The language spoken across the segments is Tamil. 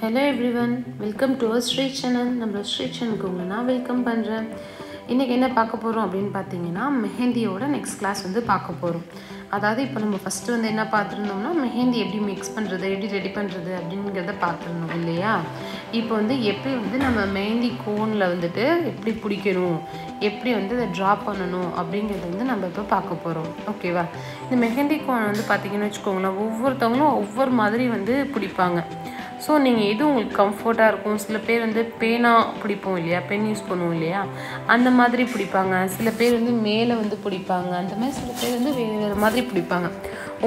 Hello everyone welcome to our street channel நம்ம ஸ்ரீ சேனலுக்கு உங்களை நான் வெல்கம் பண்ணுறேன் இன்றைக்கி என்ன பார்க்க போகிறோம் அப்படின்னு பார்த்தீங்கன்னா மெஹந்தியோட நெக்ஸ்ட் கிளாஸ் வந்து பார்க்க போகிறோம் அதாவது இப்போ நம்ம ஃபஸ்ட்டு வந்து என்ன பார்த்துருந்தோம்னா மெஹந்தி எப்படி மிக்ஸ் பண்ணுறது எப்படி ரெடி பண்ணுறது அப்படிங்கிறத பார்த்துருந்தோம் இல்லையா? இப்போ வந்து எப்படி வந்து நம்ம மெஹந்தி கோனில் வந்துட்டு எப்படி பிடிக்கணும் எப்படி வந்து அதை ட்ரா பண்ணணும் அப்படிங்கிறத வந்து நம்ம இப்போ பார்க்க போகிறோம் ஓகேவா இந்த மெஹந்தி கோன் வந்து பார்த்தீங்கன்னு வச்சுக்கோங்களேன் ஒவ்வொருத்தவங்களும் ஒவ்வொரு மாதிரி வந்து பிடிப்பாங்க. ஸோ நீங்கள் எது உங்களுக்கு கம்ஃபர்ட்டாக இருக்கும்? சில பேர் வந்து பேனா பிடிப்போம் இல்லையா? பென் யூஸ் பண்ணுவோம் இல்லையா? அந்த மாதிரி பிடிப்பாங்க. சில பேர் வந்து மேலே வந்து பிடிப்பாங்க. அந்த மாதிரி சில பேர் வந்து வேறு வேறு மாதிரி பிடிப்பாங்க.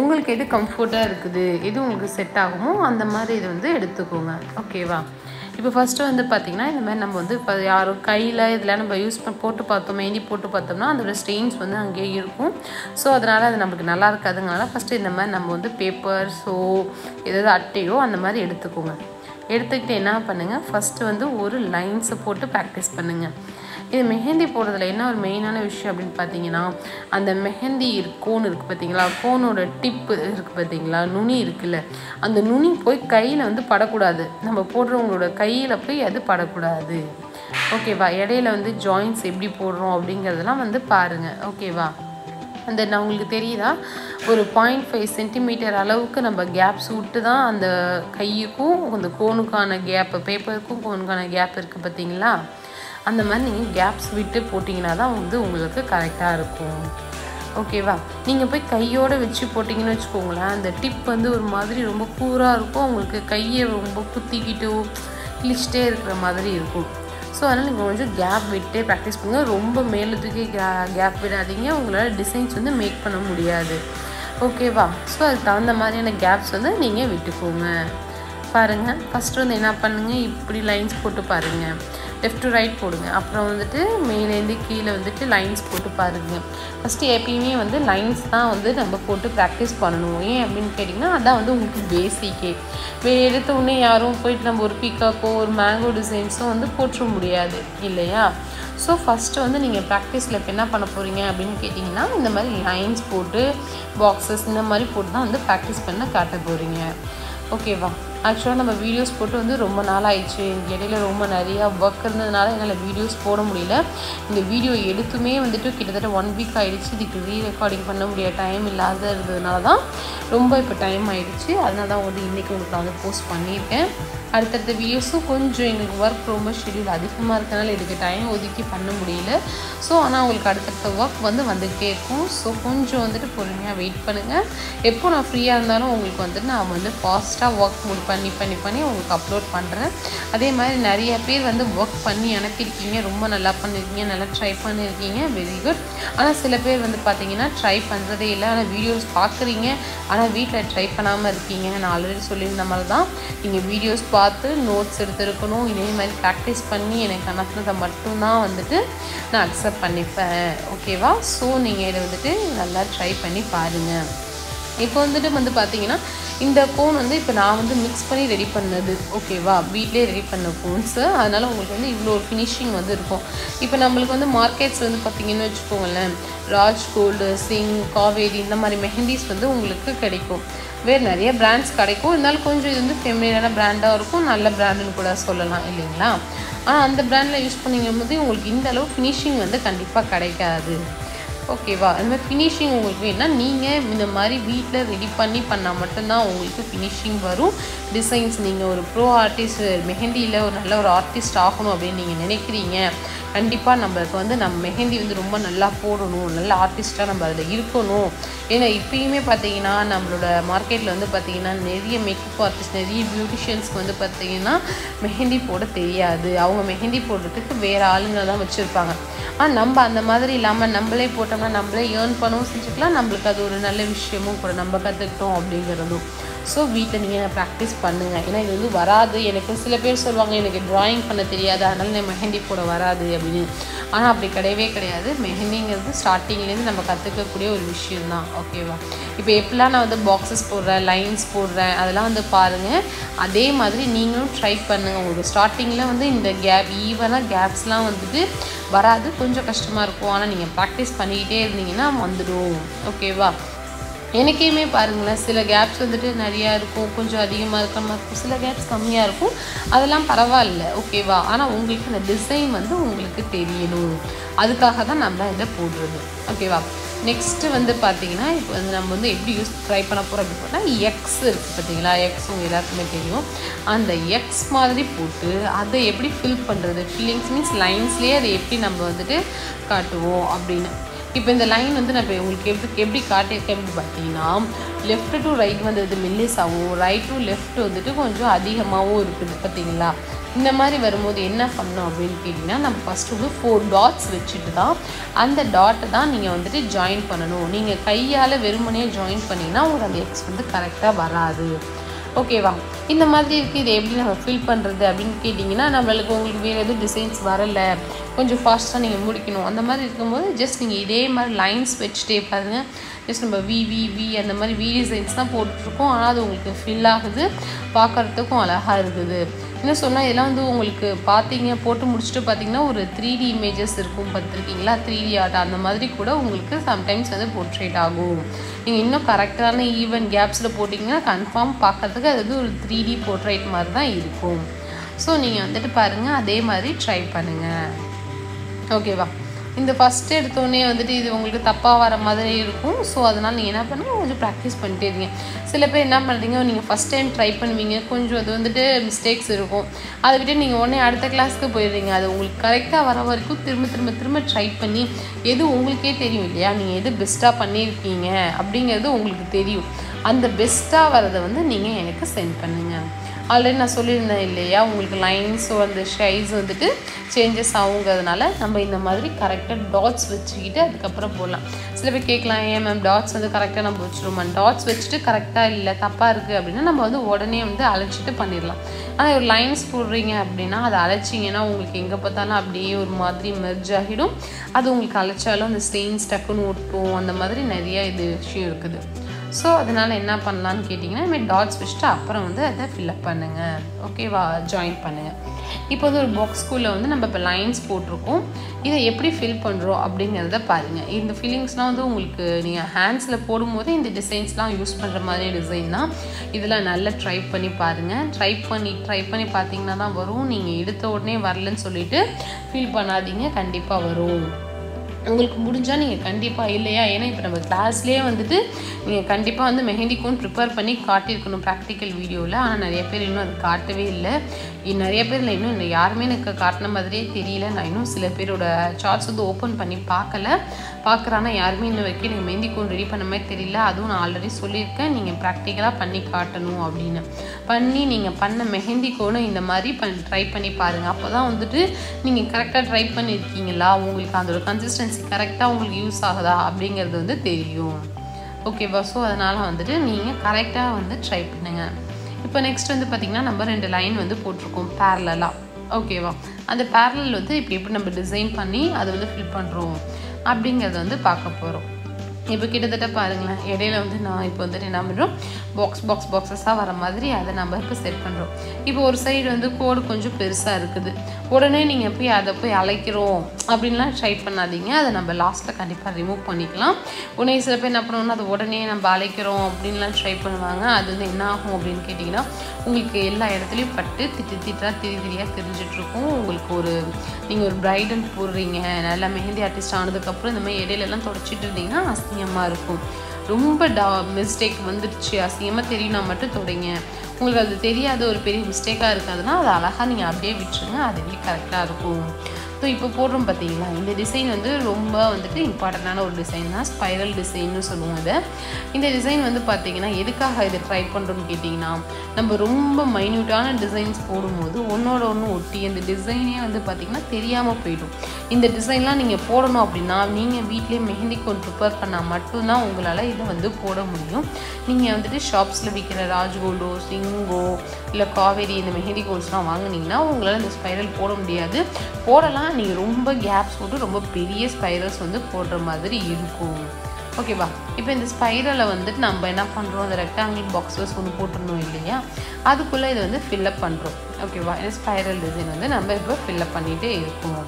உங்களுக்கு எது கம்ஃபர்ட்டாக இருக்குது? எது உங்களுக்கு செட் ஆகுமோ அந்த மாதிரி இதை வந்து எடுத்துக்கோங்க. ஓகேவா இப்போ ஃபஸ்ட்டு வந்து பார்த்திங்கன்னா இந்த மாதிரி நம்ம வந்து இப்போ யாரும் கையில் இதில் நம்ம யூஸ் பண்ண போட்டு பார்த்தோம் மெஹந்தி போட்டு பார்த்தோம்னா அதோடய ஸ்டெயின்ஸ் வந்து அங்கேயே இருக்கும். ஸோ அதனால் அது நமக்கு நல்லா இருக்காதுங்கனால ஃபஸ்ட்டு இந்த மாதிரி நம்ம வந்து பேப்பர் ஸோ ஏதாவது அட்டையோ அந்த மாதிரி எடுத்துக்கோங்க. எடுத்துக்கிட்டு என்ன பண்ணுங்கள் ஃபஸ்ட்டு வந்து ஒரு லைன்ஸை போட்டு ப்ராக்டிஸ் பண்ணுங்கள் இது மெஹந்தி போடுறதுல என்ன ஒரு மெயினான விஷயம் அப்படின்னு பார்த்தீங்கன்னா அந்த மெஹந்தி கோன் இருக்குது பார்த்தீங்களா? கோனோட டிப்பு இருக்குது பார்த்தீங்களா? நுனி இருக்குல்ல. அந்த நுனி போய் கையில் வந்து படக்கூடாது. நம்ம போடுறவங்களோட கையில் போய் அது படக்கூடாது. ஓகேவா இடையில வந்து ஜாயின்ஸ் எப்படி போடுறோம் அப்படிங்கிறதெல்லாம் வந்து பாருங்கள் ஓகேவா அந்த நான் உங்களுக்கு தெரியுதா? ஒரு பாயிண்ட் ஃபைவ் சென்டிமீட்டர் அளவுக்கு நம்ம கேப்ஸ் விட்டு தான் அந்த கையுக்கும் அந்த கோனுக்கான கேப்பு பேப்பருக்கும் கோனுக்கான கேப் இருக்குது பார்த்தீங்களா? அந்த மாதிரி நீங்கள் கேப்ஸ் விட்டு போட்டிங்கன்னா தான் வந்து உங்களுக்கு கரெக்டாக இருக்கும். ஓகேவா நீங்கள் போய் கையோடு வச்சு போட்டிங்கன்னு வச்சுக்கோங்களேன் அந்த டிப் வந்து ஒரு மாதிரி ரொம்ப கூராக இருக்கும். உங்களுக்கு கையை ரொம்ப குத்திக்கிட்டு கிழிச்சிட்டே இருக்கிற மாதிரி இருக்கும். ஸோ அதனால் நீங்கள் கொஞ்சம் கேப் விட்டே ப்ராக்டிஸ் பண்ணுங்கள் ரொம்ப மேலத்துக்கே கே கேப் விடாதீங்க. உங்களால் டிசைன்ஸ் வந்து மேக் பண்ண முடியாது. ஓகேவா ஸோ அதுக்கு தகுந்த மாதிரியான கேப்ஸ் வந்து நீங்கள் விட்டுக்கோங்க. பாருங்கள் ஃபஸ்ட்டு வந்து என்ன பண்ணுங்கள் இப்படி லைன்ஸ் போட்டு பாருங்கள் லெஃப்ட் டு ரைட் போடுங்க. அப்புறம் வந்துட்டு மேலேருந்து கீழே வந்துட்டு லைன்ஸ் போட்டு பாருங்கள் ஃபஸ்ட்டு எப்பயுமே வந்து லைன்ஸ் தான் வந்து நம்ம போட்டு ப்ராக்டிஸ் பண்ணணும். ஏன் அப்படின்னு கேட்டிங்கன்னா அதான் வந்து உங்களுக்கு பேசிக்கே வேறு எடுத்த உடனே யாரும் போயிட்டு நம்ம ஒரு பீக்காக்கோ ஒரு மேங்கோ டிசைன்ஸோ வந்து போட்டுற முடியாது. இல்லையா? ஸோ ஃபஸ்ட்டு வந்து நீங்கள் ப்ராக்டிஸில் இப்போ என்ன பண்ண போகிறீங்க அப்படின்னு கேட்டிங்கன்னா இந்த மாதிரி லைன்ஸ் போட்டு பாக்ஸஸ் இந்த மாதிரி போட்டு தான் வந்து ப்ராக்டிஸ் பண்ண காட்ட போகிறீங்க ஓகேவா ஆக்சுவலாக நம்ம வீடியோஸ் போட்டு வந்து ரொம்ப நாள் ஆயிடுச்சு இடையில ரொம்ப நிறையா ஒர்க் இருந்ததுனால என்னால் வீடியோஸ் போட முடியல. இந்த வீடியோ எடுத்துமே வந்துட்டு கிட்டத்தட்ட ஒன் வீக் ஆகிடுச்சு இதுக்கு ரீ ரெக்கார்டிங் பண்ண முடியாத டைம் இல்லாத இருந்ததுனால தான் ரொம்ப இப்போ டைம் ஆகிடுச்சு அதனால தான் வந்து இன்றைக்கி உங்களுக்கு நான் வந்து போஸ்ட் பண்ணியிருக்கேன். அடுத்தடுத்த வீடியோஸும் கொஞ்சம் எங்களுக்கு ஒர்க் ரொம்ப ஷெடியூல் அதிகமாக இருக்கனால இதுக்கு டைம் ஒதுக்கி பண்ண முடியல. ஸோ ஆனால் உங்களுக்கு அடுத்தடுத்த ஒர்க் வந்து வந்துகிட்டே இருக்கும். ஸோ கொஞ்சம் வந்துட்டு பொறுமையாக வெயிட் பண்ணுங்கள் எப்போ நான் ஃப்ரீயாக இருந்தாலும் உங்களுக்கு வந்துட்டு நான் வந்து ஃபாஸ்ட்டாக ஒர்க் முடிப்பேன். பண்ணி பண்ணி பண்ணி உங்களுக்கு அப்லோட் பண்ணுறேன் அதே மாதிரி நிறைய பேர் வந்து ஒர்க் பண்ணி அனுப்பியிருக்கீங்க. ரொம்ப நல்லா பண்ணியிருக்கீங்க. நல்லா ட்ரை பண்ணியிருக்கீங்க. வெரி குட் ஆனால் சில பேர் வந்து பார்த்தீங்கன்னா ட்ரை பண்ணுறதே இல்லை. ஆனால் வீடியோஸ் பார்க்குறீங்க. ஆனால் வீட்டில் ட்ரை பண்ணாமல் இருக்கீங்க. நான் ஆல்ரெடி சொல்லியிருந்த மாதிரி தான். நீங்கள் வீடியோஸ் பார்த்து நோட்ஸ் எடுத்துருக்கணும். இதே மாதிரி ப்ராக்டிஸ் பண்ணி எனக்கு அனுப்புனதை மட்டும்தான் வந்துட்டு நான் அக்செப்ட் பண்ணிப்பேன். ஓகேவா ஸோ நீங்கள் இதை வந்துட்டு நல்லா ட்ரை பண்ணி பாருங்கள் இப்போ வந்துட்டு வந்து பார்த்தீங்கன்னா இந்த ஃபோன் வந்து இப்போ நான் வந்து மிக்ஸ் பண்ணி ரெடி பண்ணது. ஓகேவா வீட்டிலே ரெடி பண்ண ஃபோன்ஸு அதனால் உங்களுக்கு வந்து இவ்வளோ ஒரு ஃபினிஷிங் வந்து இருக்கும். இப்போ நம்மளுக்கு வந்து மார்க்கெட்ஸ் வந்து பார்த்தீங்கன்னு வச்சுக்கோங்களேன். ராஜ் கோல்டு சிங் காவேரி இந்த மாதிரி மெஹந்திஸ் வந்து உங்களுக்கு கிடைக்கும். வேறு நிறைய பிராண்ட்ஸ் கிடைக்கும். இருந்தாலும் கொஞ்சம் இது வந்து ஃபெமிலியான பிராண்டாக இருக்கும். நல்ல பிராண்டுன்னு கூட சொல்லலாம் இல்லைங்களா? ஆனால் அந்த பிராண்டில் யூஸ் பண்ணிங்கும் போது உங்களுக்கு இந்த அளவு ஃபினிஷிங் வந்து கண்டிப்பாக கிடைக்காது. ஓகேவா அந்த மாதிரி ஃபினிஷிங் உங்களுக்கு வேணும்னா நீங்கள் இந்த மாதிரி வீட்டில் ரெடி பண்ணி பண்ணால் மட்டும்தான் உங்களுக்கு ஃபினிஷிங் வரும். டிசைன்ஸ் நீங்கள் ஒரு ப்ரோ ஆர்டிஸ்ட் மெஹந்தியில் ஒரு நல்ல ஒரு ஆர்டிஸ்ட் ஆகணும் அப்படின்னு நீங்கள் நினைக்கிறீங்க. கண்டிப்பாக நம்மளுக்கு வந்து நம்ம மெஹந்தி வந்து ரொம்ப நல்லா போடணும் நல்ல ஆர்டிஸ்ட்டாக நம்ம அதில் இருக்கணும். ஏன்னா இப்பயுமே பார்த்தீங்கன்னா நம்மளோட மார்க்கெட்டில் வந்து பார்த்திங்கன்னா நிறைய மேக்கப் ஆர்டிஸ்ட் நிறைய பியூட்டிஷியன்ஸ்க்கு வந்து பார்த்திங்கன்னா மெஹந்தி போட தெரியாது. அவங்க மெஹந்தி போடுறதுக்கு வேறு ஆளுங்களை தான் வச்சுருப்பாங்க. ஆனால் நம்ம அந்த மாதிரி இல்லாமல் நம்மளே போட்டோம்னா நம்மளே ஏர்ன் பண்ணவும் செஞ்சுக்கலாம். நம்மளுக்கு அது ஒரு நல்ல விஷயமும் கூட நம்ம கற்றுக்கிட்டோம் அப்படிங்கிறதும். ஸோ வீட்டில் நீங்கள் ப்ராக்டிஸ் பண்ணுங்கள் ஏன்னா இது வந்து வராது. எனக்கு சில பேர் சொல்லுவாங்க எனக்கு ட்ராயிங் பண்ண தெரியாது. அதனால் நான் மெஹந்தி போட வராது அப்படின்னு. ஆனால் அப்படி கிடையவே கிடையாது. மெஹந்திங்கிறது ஸ்டார்டிங்லேருந்து நம்ம கற்றுக்கக்கூடிய ஒரு விஷயந்தான் ஓகேவா இப்போ எப்படிலாம் நான் வந்து பாக்ஸஸ் போடுறேன் லைன்ஸ் போடுறேன் அதெல்லாம் வந்து பாருங்கள் அதே மாதிரி நீங்களும் ட்ரை பண்ணுங்கள் உங்களுக்கு ஸ்டார்டிங்கில் வந்து இந்த கேப் ஈவனாக கேப்ஸ்லாம் வந்துட்டு வராது. கொஞ்சம் கஷ்டமாக இருக்கும். ஆனால் நீங்கள் ப்ராக்டிஸ் பண்ணிக்கிட்டே இருந்தீங்கன்னா வந்துடும். ஓகேவா எனக்கையுமே பாருங்களேன் சில கேப்ஸ் வந்துட்டு நிறையா இருக்கும் கொஞ்சம் அதிகமாக இருக்கிற மாதிரி இருக்கும். சில கேப்ஸ் கம்மியாக இருக்கும். அதெல்லாம் பரவாயில்ல ஓகேவா ஆனால் உங்களுக்கு அந்த டிசைன் வந்து உங்களுக்கு தெரியணும். அதுக்காக தான் நம்ம இதை போடுறது. ஓகேவா நெக்ஸ்ட்டு வந்து பார்த்தீங்கன்னா இப்போ வந்து நம்ம வந்து எப்படி யூஸ் ட்ரை பண்ண போகிறோம் அப்படின்னு பார்த்தீங்கன்னா எக்ஸ் இருக்குது பார்த்தீங்களா? எக்ஸ் உங்கள் எல்லாருக்குமே தெரியும். அந்த எக்ஸ் மாதிரி போட்டு அதை எப்படி ஃபில் பண்ணுறது ஃபில்லிங்ஸ் மீன்ஸ் லைன்ஸ்லேயே அதை எப்படி நம்ம வந்துட்டு காட்டுவோம் அப்படின்னு. இப்போ இந்த லைன் வந்து நான் இப்போ உங்களுக்கு எப்படி எப்படி காட்டியிருக்கேன் அப்படின்னு பார்த்தீங்கன்னா லெஃப்ட் டு ரைட் வந்தது இது மெல்லிஸாகவும் ரைட் டு லெஃப்ட் வந்துட்டு கொஞ்சம் அதிகமாகவும் இருக்குது பார்த்தீங்களா? இந்த மாதிரி வரும்போது என்ன பண்ணணும் அப்படின்னு கேட்டிங்கன்னா நம்ம ஃபஸ்ட்டு வந்து ஃபோர் டாட்ஸ் வச்சுட்டு தான் அந்த டாட்டை தான் நீங்கள் வந்துட்டு ஜாயின் பண்ணணும். நீங்கள் கையால் வெறுமனே ஜாயின் பண்ணிங்கன்னா உங்களுக்கு அந்த எக்ஸ் வந்து கரெக்டாக வராது. ஓகேவா இந்த மாதிரி இருக்குது இதை எப்படி நம்ம ஃபில் பண்ணுறது அப்படின்னு கேட்டிங்கன்னா நம்மளுக்கு உங்களுக்கு வேறு எதுவும் டிசைன்ஸ் வரலை. கொஞ்சம் ஃபாஸ்ட்டாக நீங்கள் முடிக்கணும். அந்த மாதிரி இருக்கும்போது ஜஸ்ட் நீங்கள் இதே மாதிரி லைன்ஸ் வச்சுட்டே பாருங்கள் ஜஸ்ட் நம்ம வி வி வி அந்த மாதிரி வி டிசைன்ஸ் தான் போட்டிருக்கோம் ஆனால் அது உங்களுக்கு ஃபில் ஆகுது. பார்க்குறதுக்கும் அழகாக இருக்குது. என்ன சொன்னால் இதெல்லாம் வந்து உங்களுக்கு பார்த்தீங்க போட்டு முடிச்சுட்டு பார்த்தீங்கன்னா ஒரு த்ரீ டி இமேஜஸ் இருக்கும் பார்த்துருக்கீங்களா? த்ரீ டி ஆர்ட் அந்த மாதிரி கூட உங்களுக்கு சம்டைம்ஸ் வந்து போர்ட்ரேட் ஆகும். நீங்கள் இன்னும் கரெக்டான ஈவன் கேப்ஸில் போட்டிங்கன்னா கன்ஃபார்ம் பார்க்கறதுக்கு அது வந்து ஒரு த்ரீ டி போர்ட்ரேட் மாதிரி தான் இருக்கும். ஸோ நீங்கள் வந்துட்டு பாருங்கள் அதே மாதிரி ட்ரை பண்ணுங்கள் ஓகேவா இந்த ஃபஸ்ட்டு எடுத்தோடனே வந்துட்டு இது உங்களுக்கு தப்பாக வர மாதிரி இருக்கும். ஸோ அதனால் நீங்கள் என்ன பண்ணுங்கள் கொஞ்சம் ப்ராக்டிஸ் பண்ணிட்டே இருங்க. சில பேர் என்ன பண்ணுறீங்க நீங்கள் ஃபஸ்ட் டைம் ட்ரை பண்ணுவீங்க. கொஞ்சம் அது வந்துட்டு மிஸ்டேக்ஸ் இருக்கும். அதை விட்டு நீங்கள் உடனே அடுத்த கிளாஸ்க்கு போயிடுறீங்க. அது உங்களுக்கு கரெக்டாக வர வரைக்கும் திரும்ப திரும்ப திரும்ப ட்ரை பண்ணி எது உங்களுக்கே தெரியும் இல்லையா? நீங்கள் எது பெஸ்ட்டாக பண்ணியிருக்கீங்க அப்படிங்கிறது உங்களுக்கு தெரியும். அந்த பெஸ்ட்டாக வரதை வந்து நீங்கள் எனக்கு சென்ட் பண்ணுங்கள் ஆல்ரெடி நான் சொல்லியிருந்தேன் இல்லையா? உங்களுக்கு லைன்ஸும் அந்த ஷைஸ் வந்துட்டு சேஞ்சஸ் ஆகுங்கிறதுனால நம்ம இந்த மாதிரி கரெக்டாக டாட்ஸ் வச்சுக்கிட்டு அதுக்கப்புறம் போடலாம் சில பேர் கேட்கலாம் ஏன் மேம் டாட்ஸ் வந்து கரெக்டாக நம்ம வச்சுருவோம்? டாட்ஸ் வச்சுட்டு கரெக்டாக இல்லை தப்பாக இருக்குது அப்படின்னா நம்ம வந்து உடனே வந்து அழைச்சிட்டு பண்ணிடலாம். ஆனால் ஒரு லைன்ஸ் போடுறீங்க அப்படின்னா அதை அழைச்சிங்கன்னா உங்களுக்கு எங்கே பார்த்தாலும் அப்படியே ஒரு மாதிரி மெர்ஜ் ஆகிடும். அது உங்களுக்கு அழைச்சாலும் அந்த ஸ்டெயின்ஸ் டக்குன்னு ஒட்டும் அந்த மாதிரி நிறையா இது விஷயம் இருக்குது. ஸோ அதனால் என்ன பண்ணலான்னு கேட்டிங்கன்னா இதுமாதிரி டாட்ஸ் வச்சுட்டு அப்புறம் வந்து அதை ஃபில்அப் பண்ணுங்கள் ஓகேவா ஜாயின் பண்ணுங்கள் இப்போ வந்து ஒரு பாக்ஸ்குள்ளே வந்து நம்ம இப்போ லைன்ஸ் போட்டிருக்கோம். இதை எப்படி ஃபில் பண்ணுறோம் அப்படிங்கிறத பாருங்கள் இந்த ஃபில்லிங்ஸ்லாம் வந்து உங்களுக்கு நீங்கள் ஹேண்ட்ஸில் போடும்போது இந்த டிசைன்ஸ்லாம் யூஸ் பண்ணுற மாதிரி டிசைன் தான். இதெல்லாம் நல்லா ட்ரை பண்ணி பாருங்கள் ட்ரை பண்ணி ட்ரை பண்ணி பார்த்தீங்கன்னா தான் வரும். நீங்கள் எடுத்த உடனே வரலன்னு சொல்லிட்டு ஃபீல் பண்ணாதீங்க. கண்டிப்பாக வரும். உங்களுக்கு முடிஞ்சால் நீங்கள் கண்டிப்பாக இல்லையா? ஏன்னா இப்போ நம்ம கிளாஸ்லேயே வந்துட்டு நீங்கள் கண்டிப்பாக வந்து மெஹந்தி ப்ரிப்பேர் பண்ணி காட்டியிருக்கணும் ப்ராக்டிக்கல் வீடியோவில் ஆனால் நிறைய பேர் இன்னும் அது காட்டவே இல்லை. நிறைய பேரில் இன்னும் இந்த யாருமே எனக்கு காட்டின மாதிரியே தெரியல. நான் இன்னும் சில பேரோட சார்ட்ஸ் வந்து ஓப்பன் பண்ணி பார்க்கல. பார்க்குறானா யாருமே இன்னும் வரைக்கும் எனக்கு மெஹந்திக்கும் ரெடி பண்ண மாதிரி தெரியல. அதுவும் நான் ஆல்ரெடி சொல்லியிருக்கேன். நீங்கள் ப்ராக்டிக்கலாக பண்ணி காட்டணும் அப்படின்னு. பண்ணி நீங்கள் பண்ண மெஹந்தி கோனை இந்த மாதிரி பண் ட்ரை பண்ணி பாருங்கள் அப்போ தான் வந்துட்டு நீங்கள் கரெக்டாக ட்ரை பண்ணியிருக்கீங்களா உங்களுக்கு அதோட கன்சிஸ்டன்சி கரெக்டாக உங்களுக்கு யூஸ் ஆகுதா அப்படிங்கிறது வந்து தெரியும். ஓகேவா ஸோ அதனால் வந்துட்டு நீங்கள் கரெக்டாக வந்து ட்ரை பண்ணுங்கள் இப்போ நெக்ஸ்ட் வந்து பார்த்திங்கன்னா நம்ம ரெண்டு லைன் வந்து போட்டிருக்கோம் பேரலாக ஓகேவா அந்த பேரலில் வந்து இப்போ எப்படி நம்ம டிசைன் பண்ணி அதை வந்து ஃபில் பண்ணுறோம் அப்படிங்கிறத வந்து பார்க்க போகிறோம் இப்போ கிட்டத்தட்ட பாருங்களேன் இடையில வந்து நான் இப்போ வந்துட்டு என்ன பண்ணுறோம்? பாக்ஸ் பாக்ஸ் பாக்ஸஸாக வர மாதிரி அதை நம்ம இப்போ செட் பண்ணுறோம் இப்போ ஒரு சைடு வந்து கோடு கொஞ்சம் பெருசாக இருக்குது. உடனே நீங்கள் போய் அதை போய் அழைக்கிறோம் அப்படின்லாம் ட்ரை பண்ணாதீங்க. அதை நம்ம லாஸ்ட்டில் கண்டிப்பாக ரிமூவ் பண்ணிக்கலாம். உடனே சில பேர் என்ன பண்ணுவோம்னா அதை உடனே நம்ம அழைக்கிறோம் அப்படின்லாம் ட்ரை பண்ணுவாங்க. அது வந்து என்ன ஆகும் அப்படின்னு கேட்டிங்கன்னா உங்களுக்கு எல்லா இடத்துலையும் பட்டு திட்டு திட்டாக திரி திரியாக தெரிஞ்சிட்ருக்கும் உங்களுக்கு ஒரு நீங்கள் ஒரு ப்ரைடல் போடுறீங்க. நல்லா மெஹந்தி ஆர்டிஸ்ட் ஆனதுக்கப்புறம் இந்த மாதிரி இடையிலலாம் தொடச்சிட்டு இருந்தீங்கன்னா அசிங்கமாக இருக்கும். ரொம்ப டா மிஸ்டேக் வந்துடுச்சு. அசிங்கமாக தெரியும்னா மட்டும் தொடங்க. உங்களுக்கு அது தெரியாத ஒரு பெரிய மிஸ்டேக்காக இருக்காதுன்னா அதை அழகாக நீங்கள் அப்படியே விட்டுருங்க. அதுவே கரெக்டாக இருக்கும்? ஸோ இப்போ போடுறோம் பார்த்தீங்களா? இந்த டிசைன் வந்து ரொம்ப வந்துட்டு இம்பார்ட்டண்ட்டான ஒரு டிசைன் தான். ஸ்பைரல் டிசைன்னு சொல்லுவோம் அதை. இந்த டிசைன் வந்து பார்த்தீங்கன்னா எதுக்காக இதை ட்ரை பண்ணுறோம்னு கேட்டிங்கன்னா நம்ம ரொம்ப மைன்யூட்டான டிசைன்ஸ் போடும்போது ஒன்றோட ஒன்று ஒட்டி அந்த டிசைனே வந்து பார்த்திங்கன்னா தெரியாமல் போயிடும். இந்த டிசைன்லாம் நீங்கள் போடணும் அப்படின்னா நீங்கள் வீட்லேயே மெஹந்தி கொண்டு ப்ரிப்பேர் பண்ணால் மட்டும்தான் உங்களால் இதை வந்து போட முடியும். நீங்கள் வந்துட்டு ஷாப்ஸில் விற்கிற ராஜ்கோல்டோ சிங்கோ இல்லை காவேரி இந்த மெஹந்தி கோல்ஸ்லாம் வாங்குனீங்கன்னா உங்களால் இந்த ஸ்பைரல் போட முடியாது. போடலாம் நீங்கள் ரொம்ப கேப்ஸ் போட்டு ரொம்ப பெரிய ஸ்பைரல்ஸ் வந்து போடுற மாதிரி இருக்கும். ஓகேவா இப்போ இந்த ஸ்பைரலை வந்துட்டு நம்ம என்ன பண்ணுறோம் அந்த ரெக்டாங்கிள் பாக்ஸஸ் ஒன்று போட்டுருந்தோம் இல்லையா? அதுக்குள்ளே இதை வந்து ஃபில்லப் பண்ணுறோம் ஓகேவா இந்த ஸ்பைரல் டிசைன் வந்து நம்ம இப்போ ஃபில்லப் பண்ணிகிட்டே இருக்கோம்.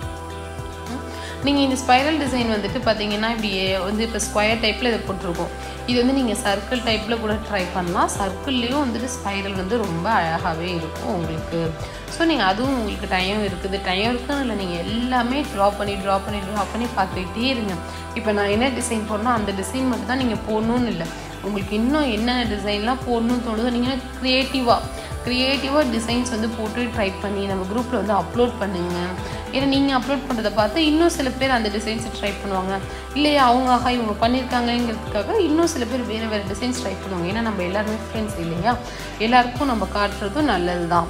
நீங்கள் இந்த ஸ்பைரல் டிசைன் வந்துட்டு பார்த்தீங்கன்னா இப்படி வந்து இப்போ ஸ்கொயர் டைப்பில் இதை போட்டிருக்கோம். இது வந்து நீங்கள் சர்க்கிள் டைப்பில் கூட ட்ரை பண்ணலாம். சர்க்கிள்லேயும் வந்துட்டு ஸ்பைரல் வந்து ரொம்ப அழகாகவே இருக்கும் உங்களுக்கு. ஸோ நீங்கள் அதுவும் உங்களுக்கு டைம் இருக்குது. டைம் இருக்குன்னு இல்லை நீங்கள் எல்லாமே ட்ரா பண்ணி ட்ரா பண்ணி ட்ரா பண்ணி பார்த்துக்கிட்டே இருங்க. இப்போ நான் என்ன டிசைன் போடணும் அந்த டிசைன் மட்டும் தான் நீங்கள் போடணும்னு இல்லை. உங்களுக்கு இன்னும் என்னென்ன டிசைன்லாம் போடணும்னு தோணுதோ நீங்கள் க்ரியேட்டிவாக க்ரியேட்டிவாக டிசைன்ஸ் வந்து போட்டு ட்ரை பண்ணி நம்ம குரூப்பில் வந்து அப்லோட் பண்ணுங்கள் ஏன்னா நீங்கள் அப்லோட் பண்ணுறதை பார்த்து இன்னும் சில பேர் அந்த டிசைன்ஸை ட்ரை பண்ணுவாங்க. இல்லையா அவங்க ஆகா இவங்க பண்ணியிருக்காங்கங்கிறதுக்காக இன்னும் சில பேர் வேறு வேறு டிசைன்ஸ் ட்ரை பண்ணுவாங்க. ஏன்னா நம்ம எல்லாருமே ஃப்ரெண்ட்ஸ் இல்லையா? எல்லாருக்கும் நம்ம காட்டுறதும் நல்லது தான்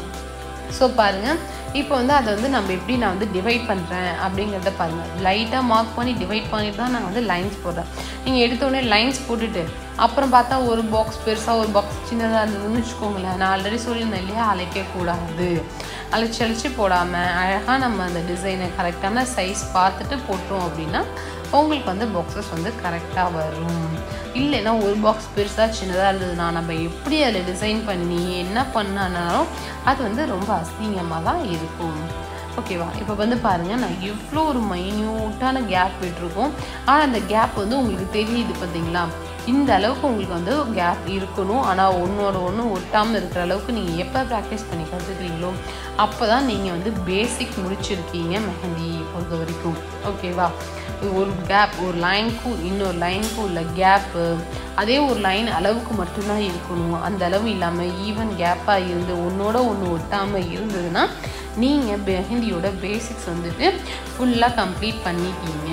ஸோ பாருங்கள் இப்போ வந்து அதை வந்து நம்ம எப்படி நான் வந்து டிவைட் பண்ணுறேன் அப்படிங்கிறத பாருங்கள் லைட்டாக மார்க் பண்ணி டிவைட் பண்ணிட்டு தான் நான் வந்து லைன்ஸ் போடுறேன். நீங்கள் எடுத்தோடனே லைன்ஸ் போட்டுட்டு அப்புறம் பார்த்தா ஒரு பாக்ஸ் பெருசாக ஒரு பாக்ஸ் சின்னதாக இருந்ததுன்னு வச்சுக்கோங்களேன். நான் ஆல்ரெடி சொல்லியிருந்தேன் இல்லையா? அழைக்கக்கூடாது அழைச்சி அழைச்சி போடாமல் அழகாக நம்ம அந்த டிசைனை கரெக்டான சைஸ் பார்த்துட்டு போட்டோம் அப்படின்னா உங்களுக்கு வந்து பாக்ஸஸ் வந்து கரெக்டாக வரும். இல்லைன்னா ஒரு பாக்ஸ் பெருசாக சின்னதாக இருந்ததுன்னா நம்ம எப்படி அதில் டிசைன் பண்ணி என்ன பண்ணாலும் அது வந்து ரொம்ப அசிங்கமாக தான் இருக்கும் ஓகேவா இப்போ வந்து பாருங்கள் நான் எவ்வளோ ஒரு மைன்யூட்டான கேப் விட்டுருக்கோம். ஆனால் அந்த கேப் வந்து உங்களுக்கு தெரியுது பார்த்தீங்களா இந்த அளவுக்கு உங்களுக்கு வந்து கேப் இருக்கணும். ஆனால் ஒன்றோட ஒன்று ஒட்டாமல் இருக்கிற அளவுக்கு நீங்கள் எப்போ ப்ராக்டிஸ் பண்ணி கற்றுக்குறீங்களோ அப்போ தான் நீங்கள் வந்து பேசிக் முடிச்சிருக்கீங்க மெஹந்தி பொறுத்த வரைக்கும் ஓகேவா ஒரு கேப் ஒரு லைனுக்கும் இன்னொரு லைனுக்கும் உள்ள கேப்பு அதே ஒரு லைன் அளவுக்கு மட்டும்தான் இருக்கணும். அந்த அளவு இல்லாமல் ஈவன் கேப்பாக இருந்து ஒன்றோட ஒன்று ஒட்டாமல் இருந்ததுன்னா நீங்கள் மெஹந்தியோட பேசிக்ஸ் வந்துட்டு ஃபுல்லாக கம்ப்ளீட் பண்ணிட்டீங்க.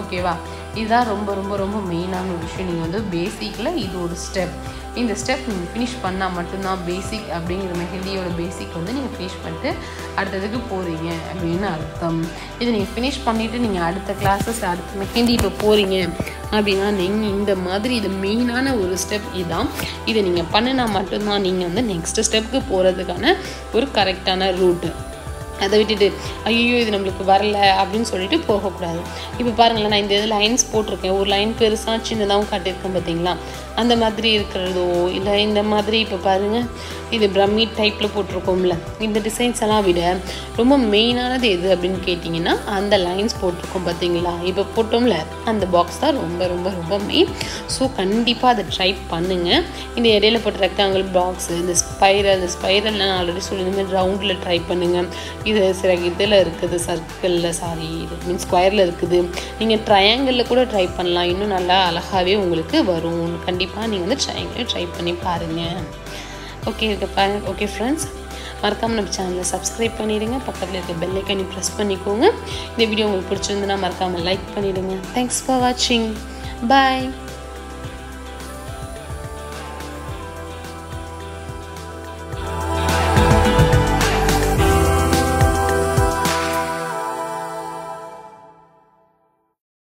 ஓகேவா இதுதான் ரொம்ப ரொம்ப ரொம்ப மெயினான ஒரு விஷயம். நீங்கள் வந்து பேசிக்கில் இது ஒரு ஸ்டெப் இந்த ஸ்டெப் நீங்கள் ஃபினிஷ் பண்ணால் மட்டும்தான் பேசிக் அப்படிங்கிற மெஹந்தியோட பேசிக் வந்து நீங்கள் ஃபினிஷ் பண்ணிட்டு அடுத்ததுக்கு போகிறீங்க அப்படின்னு அர்த்தம். இதை நீங்கள் ஃபினிஷ் பண்ணிவிட்டு நீங்கள் அடுத்த கிளாஸஸ் அடுத்த மெஹந்தி இப்போ போகிறீங்க அப்படின்னா நீங்கள் இந்த மாதிரி இது மெயினான ஒரு ஸ்டெப் இதுதான் இதை நீங்கள் பண்ணினா மட்டும்தான் நீங்கள் வந்து நெக்ஸ்ட் ஸ்டெப்புக்கு போகிறதுக்கான ஒரு கரெக்டான ரூட்டு அதை விட்டுட்டு ஐயோ இது நம்மளுக்கு வரல அப்படின்னு சொல்லிட்டு போகக்கூடாது. இப்போ பாருங்களேன் நான் இந்த இது லைன்ஸ் போட்டிருக்கேன். ஒரு லைன் பெருசாக சின்னதாகவும் காட்டியிருக்கேன் பார்த்தீங்களா அந்த மாதிரி இருக்கிறதோ இல்லை இந்த மாதிரி இப்போ பாருங்கள் இது பிரம்மி டைப்பில் போட்டிருக்கோம்ல இந்த டிசைன்ஸ் எல்லாம் விட ரொம்ப மெயினானது எது அப்படின்னு கேட்டிங்கன்னா அந்த லைன்ஸ் போட்டிருக்கோம் பார்த்தீங்களா இப்போ போட்டோம்ல அந்த பாக்ஸ் தான் ரொம்ப ரொம்ப ரொம்ப மெயின் ஸோ கண்டிப்பாக அதை ட்ரை பண்ணுங்கள் இந்த இடையில போட்ட ரெக்டாங்கிள் பாக்ஸ் இந்த ஸ்பைரல் இந்த ஸ்பைரல் நான் ஆல்ரெடி சொல்லியிருந்தேன் ரவுண்டில் ட்ரை பண்ணுங்கள் இது சில இதில் இருக்குது சர்க்கிளில் சாரி இது மீன் ஸ்கொயரில் இருக்குது. நீங்கள் ட்ரையாங்கிளில் கூட ட்ரை பண்ணலாம். இன்னும் நல்லா அழகாகவே உங்களுக்கு வரும். கண்டிப்பாக நீங்கள் வந்து ட்ரை ட்ரை பண்ணி பாருங்கள் ஓகே ஓகே பாருங்க. ஓகே ஃப்ரெண்ட்ஸ் மறக்காமல் நம்ம சேனலை சப்ஸ்கிரைப் பண்ணிடுங்க. பக்கத்தில் இருக்க பெல் ஐக்கானி ப்ரெஸ் பண்ணிக்கோங்க. இந்த வீடியோ உங்களுக்கு பிடிச்சிருந்துன்னா மறக்காமல் லைக் பண்ணிவிடுங்க தேங்க்ஸ் ஃபார் வாட்சிங் பாய்